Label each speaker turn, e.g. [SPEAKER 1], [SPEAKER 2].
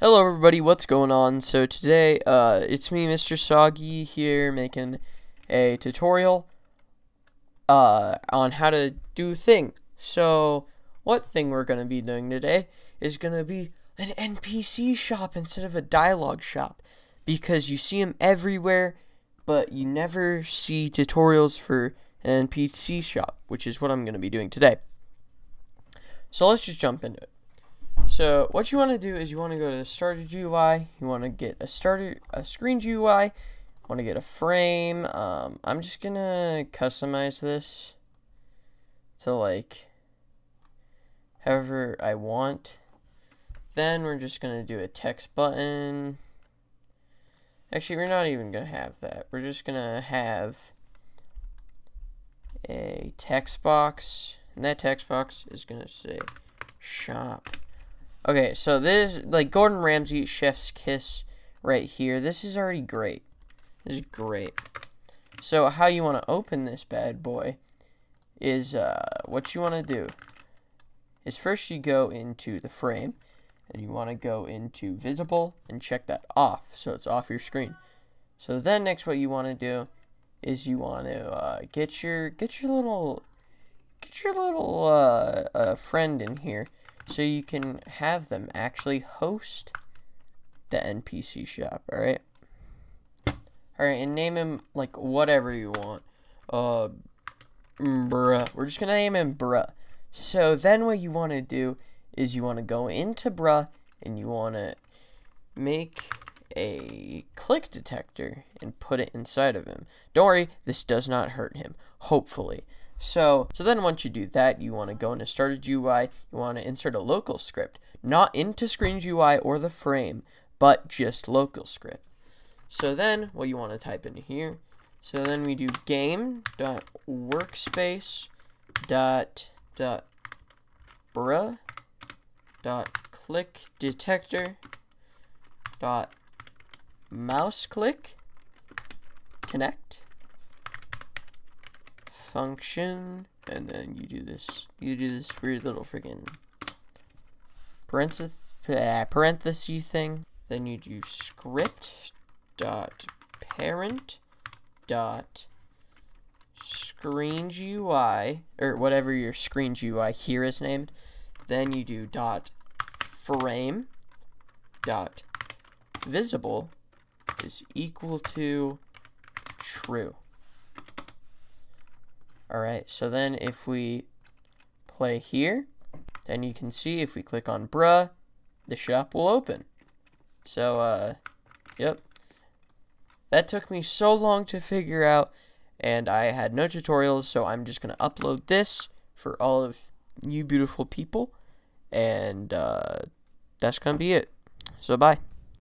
[SPEAKER 1] Hello everybody, what's going on? So today, uh, it's me, Mr. Soggy, here making a tutorial, uh, on how to do thing. So, what thing we're gonna be doing today is gonna be an NPC shop instead of a dialogue shop. Because you see them everywhere, but you never see tutorials for an NPC shop, which is what I'm gonna be doing today. So let's just jump into it. So what you want to do is you want to go to the starter GUI. You want to get a starter a screen GUI. Want to get a frame. Um, I'm just gonna customize this to like however I want. Then we're just gonna do a text button. Actually, we're not even gonna have that. We're just gonna have a text box, and that text box is gonna say shop. Okay, so this like Gordon Ramsay Chef's Kiss right here. This is already great. This is great. So how you want to open this bad boy is uh, what you want to do is first you go into the frame and you want to go into visible and check that off so it's off your screen. So then next what you want to do is you want to uh, get your get your little get your little uh, uh, friend in here so you can have them actually host the NPC shop, alright? Alright, and name him, like, whatever you want. Uh, bruh. We're just gonna name him bruh. So then what you want to do is you want to go into bruh and you want to make a click detector and put it inside of him. Don't worry, this does not hurt him, hopefully. So, so then once you do that, you want to go into starter GUI, you want to insert a local script, not into screen GUI or the frame, but just local script. So then what you want to type in here, so then we do game dot workspace dot dot bruh dot click detector dot mouse click connect function, and then you do this. You do this weird little freaking parenthesis, uh, parenthesis thing. Then you do script dot parent dot screen GUI or whatever your screen GUI here is named. Then you do dot frame dot visible is equal to true. Alright, so then if we play here, then you can see if we click on bruh, the shop will open. So, uh, yep. That took me so long to figure out, and I had no tutorials, so I'm just going to upload this for all of you beautiful people, and uh, that's going to be it. So, bye.